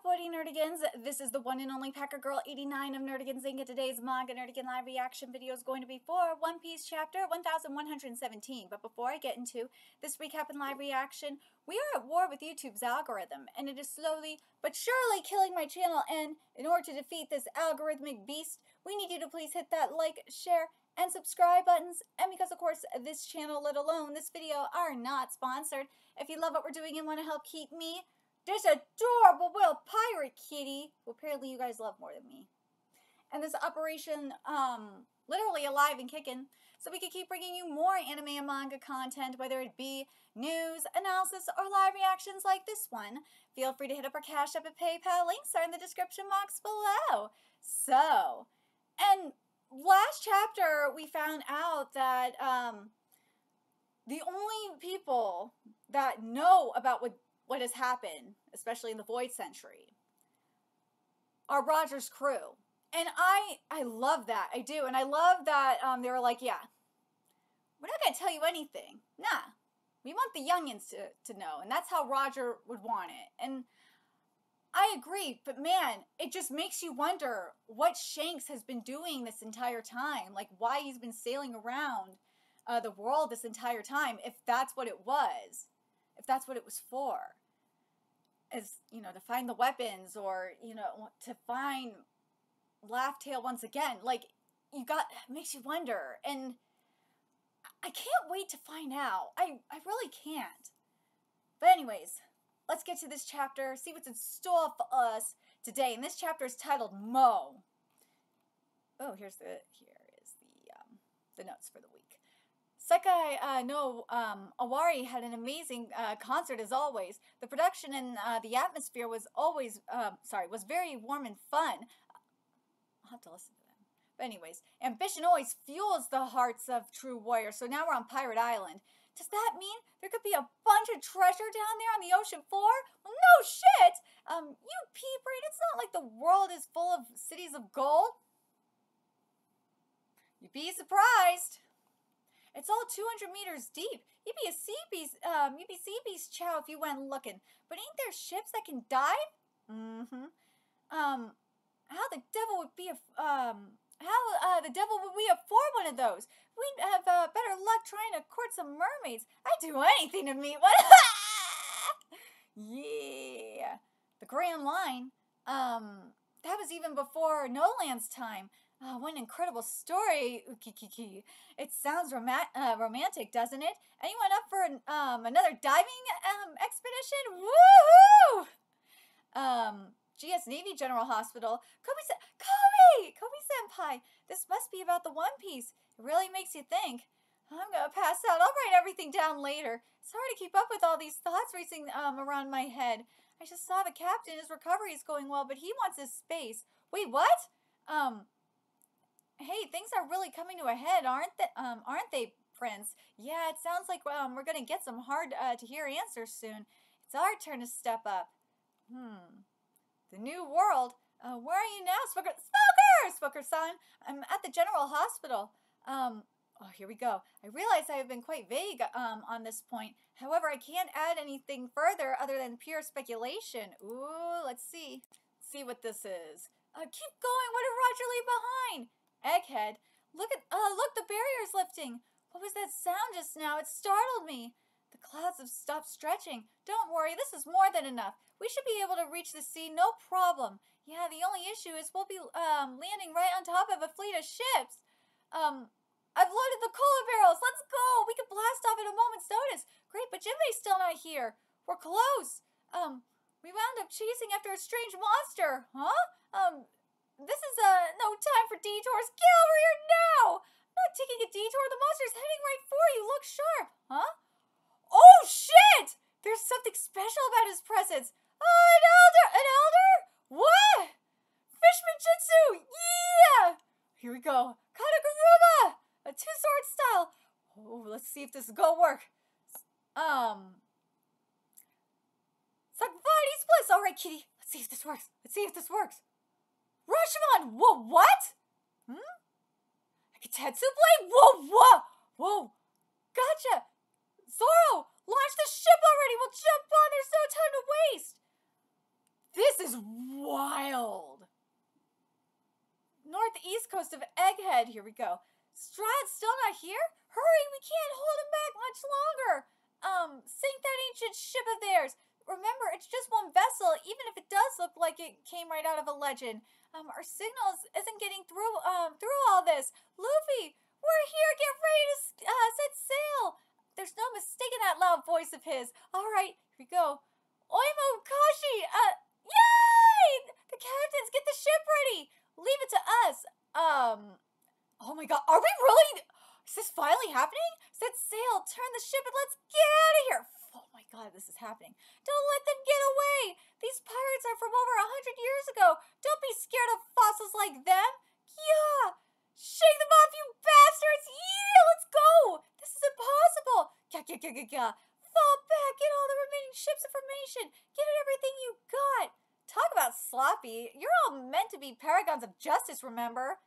up, Nerdigans? This is the one and only Packer Girl 89 of Nerdigans Inc. and today's manga Nerdigan live reaction video is going to be for One Piece chapter 1117. But before I get into this recap and live reaction, we are at war with YouTube's algorithm, and it is slowly but surely killing my channel. And in order to defeat this algorithmic beast, we need you to please hit that like, share, and subscribe buttons. And because, of course, this channel, let alone this video, are not sponsored, if you love what we're doing and want to help keep me this adorable little pirate kitty, who apparently you guys love more than me. And this operation, um, literally alive and kicking, so we can keep bringing you more anime and manga content, whether it be news, analysis, or live reactions like this one. Feel free to hit up our Cash App and PayPal. Links are in the description box below. So, and last chapter we found out that um, the only people that know about what what has happened, especially in the Void Century, are Roger's crew. And I I love that. I do. And I love that um, they were like, yeah, we're not going to tell you anything. Nah. We want the youngins to, to know. And that's how Roger would want it. And I agree, but man, it just makes you wonder what Shanks has been doing this entire time. Like, why he's been sailing around uh, the world this entire time, if that's what it was, if that's what it was for is you know to find the weapons or you know to find Laugh Tale once again. Like you got makes you wonder, and I can't wait to find out. I I really can't. But anyways, let's get to this chapter. See what's in store for us today. And this chapter is titled Mo. Oh, here's the here is the um, the notes for the week. Sekai uh, no um, Owari had an amazing uh, concert as always. The production and uh, the atmosphere was always um, sorry was very warm and fun. I'll have to listen to them. But anyways, ambition always fuels the hearts of true warriors. So now we're on Pirate Island. Does that mean there could be a bunch of treasure down there on the ocean floor? Well, no shit. Um, you pea brain. It's not like the world is full of cities of gold. You'd be surprised. It's all 200 meters deep. You'd be a sea beast, um, you'd be sea beast chow if you went looking. But ain't there ships that can dive? Mm-hmm. Um, how the devil would be a, um, how, uh, the devil would we afford one of those? We'd have, uh, better luck trying to court some mermaids. I'd do anything to meet one. yeah. The Grand Line, um, that was even before Noland's time. Oh, what an incredible story, Ukikiki. It sounds rom- uh, romantic, doesn't it? Anyone up for an, um, another diving um, expedition? Woohoo! Um, GS Navy General Hospital. Koby, sa- Koby! Koby senpai! This must be about the One Piece. It really makes you think. I'm gonna pass out. I'll write everything down later. It's hard to keep up with all these thoughts racing um, around my head. I just saw the captain. His recovery is going well, but he wants his space. Wait, what? Um, hey, things are really coming to a head, aren't they? Um, aren't they, Prince? Yeah, it sounds like um, we're gonna get some hard uh, to hear answers soon. It's our turn to step up. Hmm. The new world. Uh, where are you now, Smoker? Smoker, Smoker-san. I'm at the General Hospital. Um. Oh, here we go. I realize I have been quite vague um, on this point. However, I can't add anything further other than pure speculation. Ooh, let's see. See what this is. Uh, keep going. What did Roger leave behind? Egghead, look at, uh, look, the barrier's lifting. What was that sound just now? It startled me. The clouds have stopped stretching. Don't worry, this is more than enough. We should be able to reach the sea, no problem. Yeah, the only issue is we'll be um, landing right on top of a fleet of ships. Um, I've loaded the cola barrels. Let's go. We can blast off at a moment's notice. Great, but Jinbei's still not here. We're close. Um, we wound up chasing after a strange monster. Huh? Um, this is uh no time for detours. Get over here now! I'm not taking a detour. The monster's heading right for you. Look sharp. Huh? Oh shit! There's something special about his presence. Oh, an elder! An elder? What? Fishman Jitsu! Yeah! Here we go. Kataguruma! A two-sword style. Oh, let's see if this is gonna work. Um... Sakvani splits! Alright, kitty. Let's see if this works. Let's see if this works. Rashomon! Whoa, what? Hmm? Katetsu Blade? Whoa, whoa! Whoa! Gotcha! Zoro! Launch the ship already! We'll jump on! There's no time to waste! This is wild. Northeast coast of Egghead. Here we go. Strahd's still not here? Hurry, we can't hold him back much longer. Um, sink that ancient ship of theirs. Remember, it's just one vessel, even if it does look like it came right out of a legend. Um, our signals isn't getting through, um, through all this. Luffy, we're here. Get ready to uh, set sail. There's no mistaking that loud voice of his. All right, here we go. Oimo Kashi, uh, yay! The captains, get the ship ready. Leave it to us. Um, oh my god, are we really? Is this finally happening? Set sail, turn the ship, and let's get out of here. God, this is happening. Don't let them get away. These pirates are from over a hundred years ago. Don't be scared of fossils like them. Yeah. Shake them off, you bastards! Yeah, let's go! This is impossible! Gah, gah, gah, gah, gah. Fall back, get all the remaining ship's information. Get everything you got. Talk about sloppy. You're all meant to be paragons of justice, remember?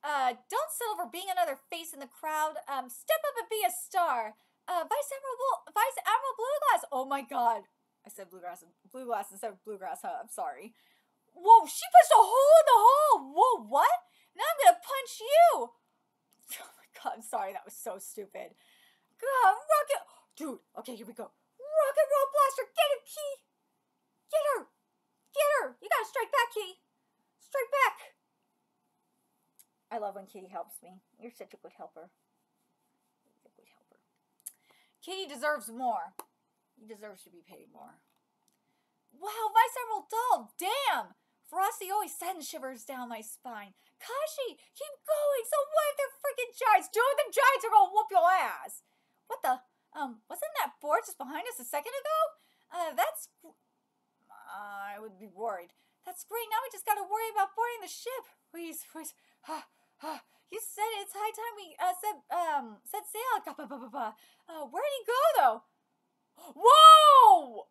Uh, don't settle for being another face in the crowd. Um, step up and be a star. Uh, Vice Admiral Bl- Vice Admiral Bluegrass. Oh my god. I said bluegrass, bluegrass instead of bluegrass, huh? I'm sorry. Whoa, she punched a hole in the hole. Whoa, what? Now I'm gonna punch you. Oh my god, I'm sorry. That was so stupid. God, rocket. Dude, okay, here we go. Rocket roll blaster. Get him, Key. Get her. Get her. You gotta strike back, Key. Strike back. I love when Kitty helps me. You're such a good helper. You're a good helper. Kitty deserves more. He deserves to be paid more. Wow, Vice Admiral Doll, damn! Frosty always sends shivers down my spine. Kashi, keep going. So what if they're freaking giants? Two of them giants are gonna whoop your ass. What the? Um, wasn't that board just behind us a second ago? Uh, that's. Uh, I would be worried. That's great. Now we just gotta worry about boarding the ship. Please, please. You said it's high time we uh set um set sail. Uh, where'd he go though? Whoa!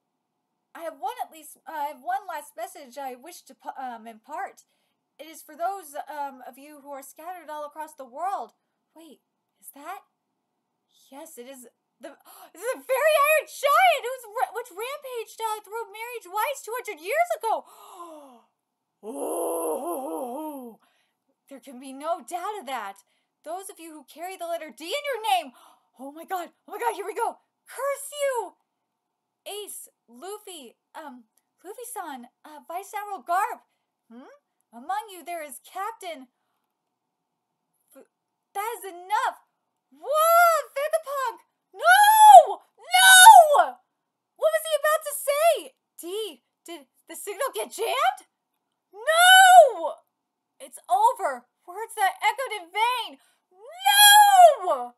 I have one at least. Uh, I have one last message I wish to um, impart. It is for those um, of you who are scattered all across the world. Wait, is that? Yes, it is. The this is a very iron giant who's which rampaged uh, through Mary Geoise two hundred years ago. oh, there can be no doubt of that. Those of you who carry the letter D in your name. Oh my God! Oh my God! Here we go. Curse you! Ace, Luffy, um, Luffy-san, uh, Vice Admiral Garp. Hmm? Among you there is Captain... F that is enough! Whoa, Vegapunk! No! No! What was he about to say? D, did the signal get jammed? No! It's over. Words that echoed in vain. No!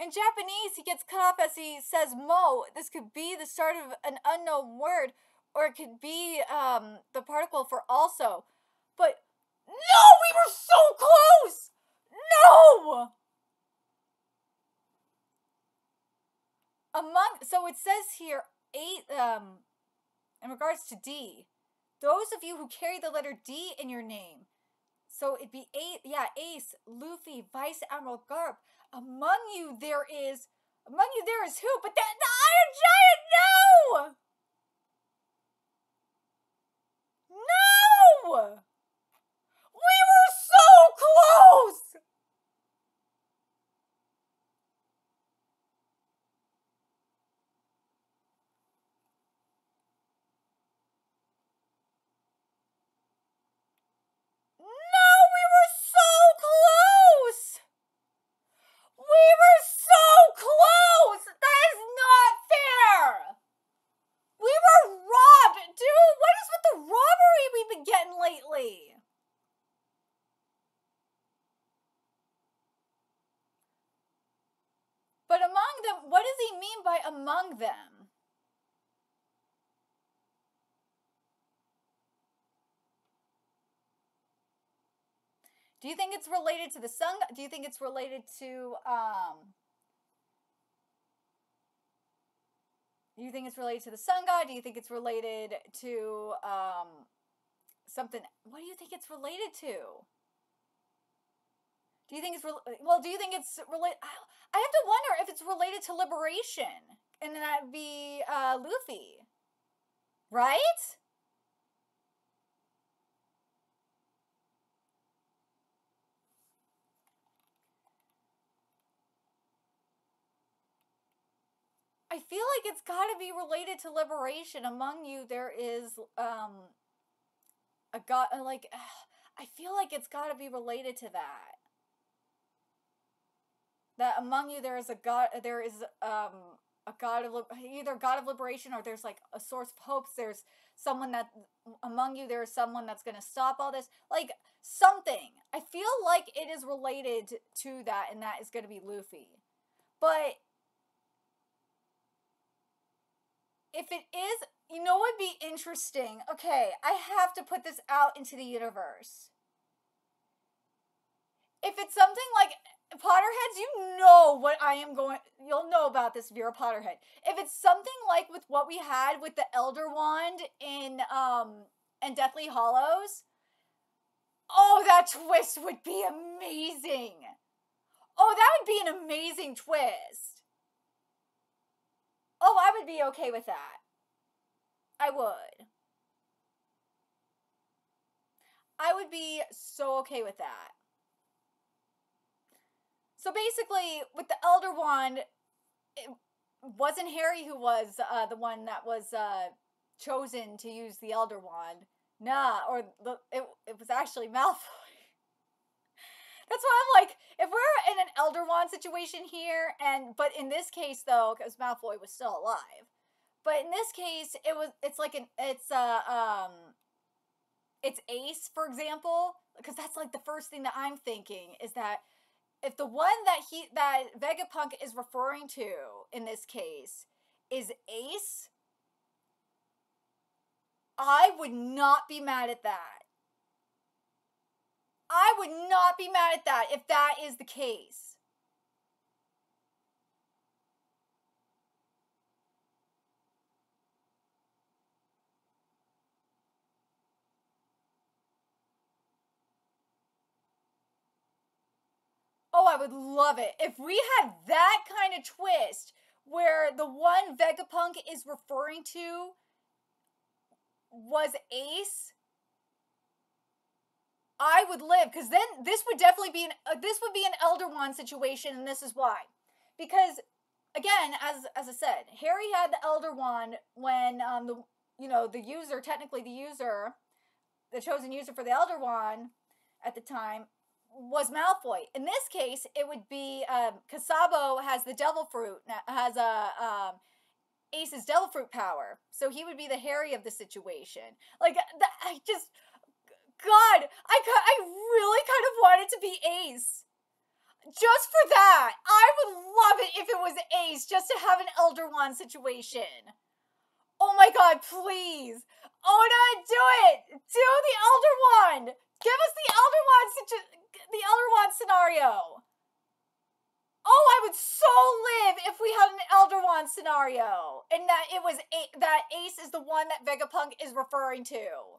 In Japanese, he gets cut off as he says mo. This could be the start of an unknown word, or it could be um, the particle for also. But no, we were so close! No! Among so it says here eight um in regards to D, those of you who carry the letter D in your name. So it'd be eight, yeah, Ace, Luffy, Vice Admiral Garp, among you there is. Among you there is who? But the, the Iron Giant, no! No! We were so close! We were so close! That is not fair! We were robbed! Dude, what is with the robbery we've been getting lately? But among them, what does he mean by among them? Do you think it's related to the sun? Do you think it's related to um Do you think it's related to the sun god? Do you think it's related to um something what do you think it's related to? Do you think it's re- well? Do you think it's related? I have to wonder if it's related to liberation, and that'd be uh, Luffy. Right? I feel like it's got to be related to liberation. Among you, there is um a god. Like, I feel like it's got to be related to that. That among you there is a god. There is um a god of either god of liberation or there's like a source of hopes. There's someone that among you there is someone that's going to stop all this. Like something. I feel like it is related to that, and that is going to be Luffy. But if it is, you know what would be interesting? Okay, I have to put this out into the universe. If it's something like Potterheads, you know what I am going. You'll know about this if you're a Potterhead. If it's something like with what we had with the Elder Wand in um and Deathly Hallows, oh, that twist would be amazing. Oh, that would be an amazing twist. Oh, I would be okay with that. I would. I would be so okay with that. So basically, with the Elder Wand, it wasn't Harry who was uh, the one that was uh, chosen to use the Elder Wand. Nah, or the, it, it was actually Malfoy. That's why I'm like, if we're in an Elder Wand situation here, and but in this case though, because Malfoy was still alive, but in this case, it was it's like an it's uh um it's Ace, for example, because that's like the first thing that I'm thinking is that if the one that he that Vegapunk is referring to in this case is Ace, I would not be mad at that. I would not be mad at that if that is the case. Oh, I would love it. If we had that kind of twist where the one Vegapunk is referring to was Ace, I would live because then this would definitely be an uh, this would be an Elder Wand situation, and this is why. Because again, as as I said, Harry had the Elder Wand when um the you know the user technically the user, the chosen user for the Elder Wand at the time was Malfoy. In this case, it would be um, has the Devil Fruit, has a um, Ace's Devil Fruit power, so he would be the Harry of the situation. Like the, I just, God, I I really kind of wanted to be Ace. Just for that, I would love it if it was Ace, just to have an Elder Wand situation. Oh my God, please, Oda, do it! Do the Elder Wand. Give us the Elder Wand situation the Elder Wand scenario. Oh, I would so live if we had an Elder Wand scenario, and that it was a- that Ace is the one that Vegapunk is referring to.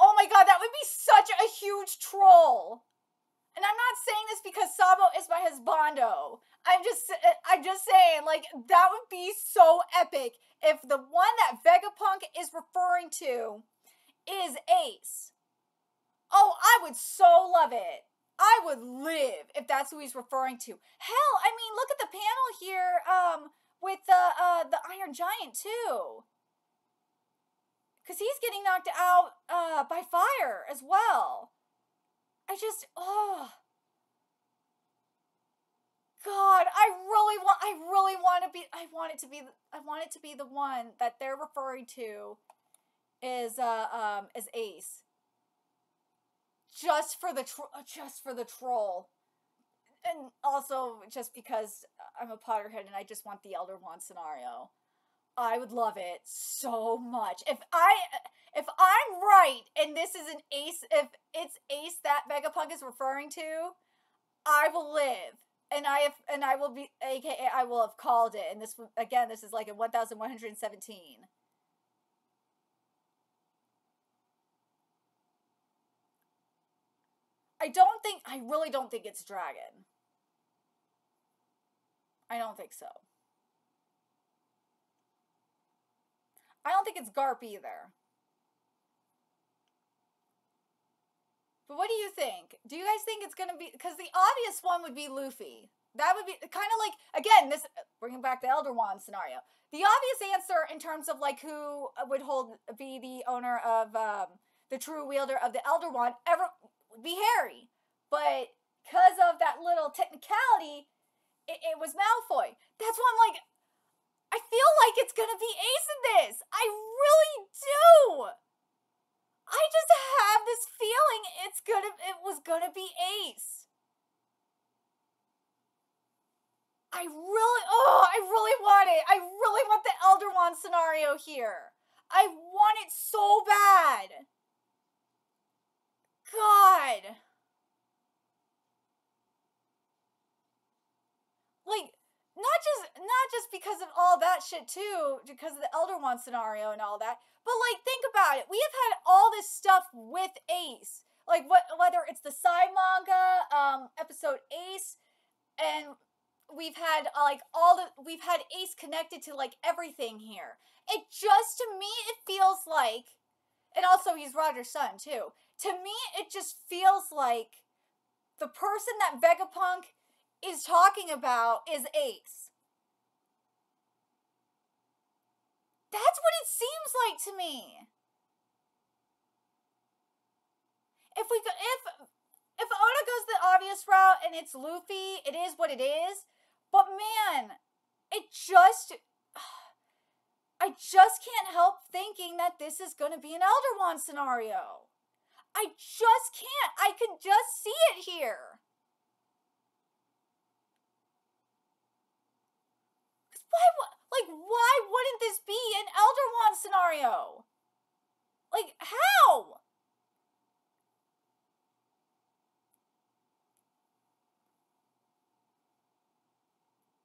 Oh my god, that would be such a huge troll. And I'm not saying this because Sabo is my husbando. I'm just I'm just saying like that would be so epic if the one that Vegapunk is referring to is Ace. Oh, I would so love it. I would live if that's who he's referring to. Hell, I mean, look at the panel here um, with the uh, the Iron Giant too, because he's getting knocked out uh, by fire as well. I just oh. God, I really want I really want to be I want it to be I want it to be the one that they're referring to is uh um is Ace just for the uh, just for the troll and also just because I'm a Potterhead and I just want the Elder Wand scenario. I would love it so much. If I if I'm right and this is an ace if it's ace that Vegapunk is referring to, I will live. And I have and I will be aka I will have called it and this again this is like a 1117. I don't think, I really don't think it's Dragon. I don't think so. I don't think it's Garp either. But what do you think? Do you guys think it's gonna be? Because the obvious one would be Luffy. That would be kind of like again this bringing back the Elder Wand scenario. The obvious answer in terms of like who would hold be the owner of um, the true wielder of the Elder Wand ever would be Harry, but because of that little technicality, it, it was Malfoy. That's why I'm like, I feel like it's gonna be Ace in this. I really do. I just have this feeling it's gonna it was gonna be Ace. I really oh I really want it. I really want the Elder Wand scenario here. I want it so bad. God. Like not just not just because of all that shit too, because of the Elder Wand scenario and all that, but like think about it. We have had all this stuff with Ace. Like what whether it's the side manga, um, episode Ace, and we've had uh, like all the we've had Ace connected to like everything here. It just to me it feels like and also he's Roger's son too. To me it just feels like the person that Vegapunk is talking about is Ace. That's what it seems like to me. If we go, if if Oda goes the obvious route and it's Luffy, it is what it is. But man, it just I just can't help thinking that this is going to be an Elder Wand scenario. I just can't. I can just see it here. Why like why wouldn't this be an Elder Wand scenario? Like how?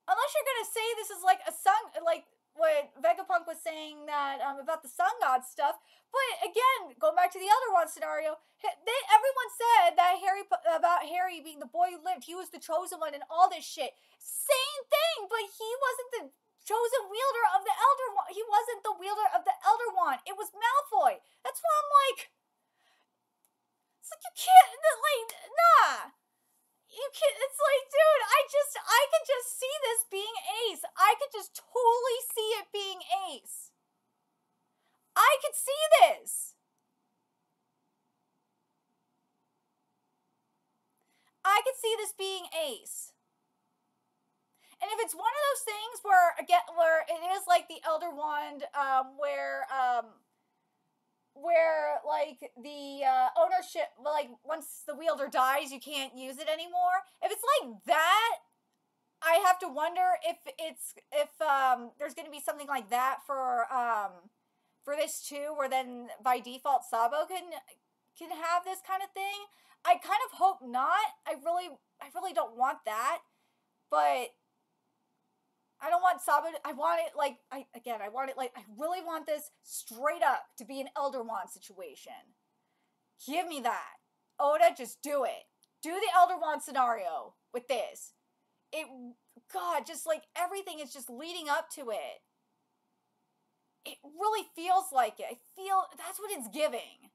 Unless you're gonna say this is like a sun, like what Vegapunk was saying that um, about the sun god stuff. But again, going back to the Elder Wand scenario, they everyone said that Harry about Harry being the boy who lived, he was the chosen one, and all this shit. Same thing, but he wasn't the chosen wielder of the Elder Wand. He wasn't the wielder of the Elder Wand. It was Malfoy. That's why I'm like, it's like you can't like nah you can it's like dude i just i can just see this being ace i could just totally see it being ace i could see this i could see this being ace and if it's one of those things where again where it is like the elder wand um where um where like the uh, ownership like once the wielder dies you can't use it anymore if it's like that i have to wonder if it's if um there's going to be something like that for um for this too where then by default sabo can can have this kind of thing i kind of hope not i really i really don't want that but I don't want Sabo. To, I want it like I again. I want it like I really want this straight up to be an Elder Wand situation. Give me that, Oda. Just do it. Do the Elder Wand scenario with this. It God, just like everything is just leading up to it. It really feels like it. I feel that's what it's giving.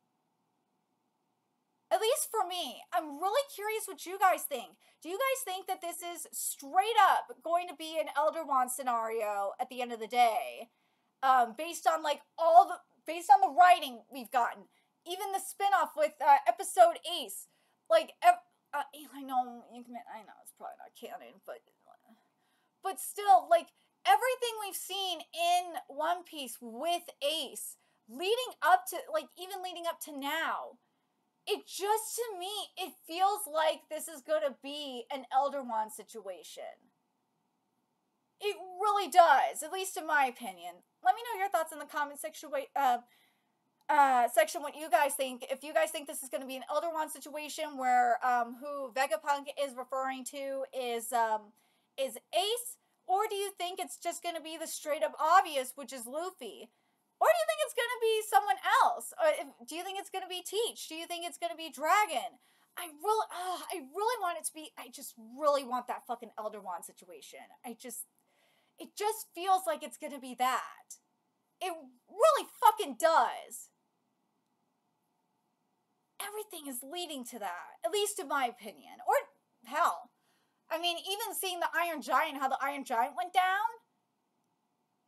At least for me, I'm really curious what you guys think. Do you guys think that this is straight up going to be an Elder Wand scenario at the end of the day? Um, based on like all the based on the writing we've gotten, even the spinoff with uh, episode Ace, like ev- uh, I know you can, I know it's probably not canon, but but still, like everything we've seen in One Piece with Ace, leading up to like even leading up to now it just to me it feels like this is going to be an elder wand situation. It really does at least in my opinion. Let me know your thoughts in the comment section uh, uh, section what you guys think if you guys think this is going to be an elder wand situation where um, who vegapunk is referring to is um, is ace or do you think it's just going to be the straight up obvious which is luffy or do you think it's going to be someone else? Or if, do you think it's going to be Teach? Do you think it's going to be Dragon? I really, uh, I really want it to be. I just really want that fucking Elder Wand situation. I just, it just feels like it's going to be that. It really fucking does. Everything is leading to that, at least in my opinion. Or, hell, I mean, even seeing the Iron Giant, how the Iron Giant went down,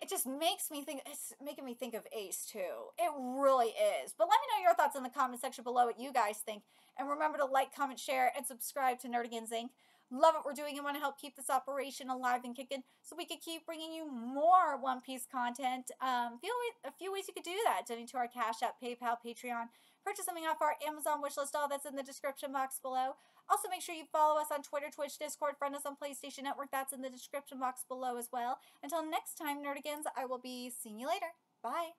it just makes me think, it's making me think of Ace too. It really is. But let me know your thoughts in the comment section below what you guys think. And remember to like, comment, share, and subscribe to Nerdigans Inc. Love what we're doing and want to help keep this operation alive and kicking so we could keep bringing you more One Piece content. Um, a few ways you could do that. Donate to our Cash App, PayPal, Patreon. Purchase something off our Amazon wishlist. All that's in the description box below. Also, make sure you follow us on Twitter, Twitch, Discord, friend us on PlayStation Network. That's in the description box below as well. Until next time, Nerdigans, I will be seeing you later. Bye.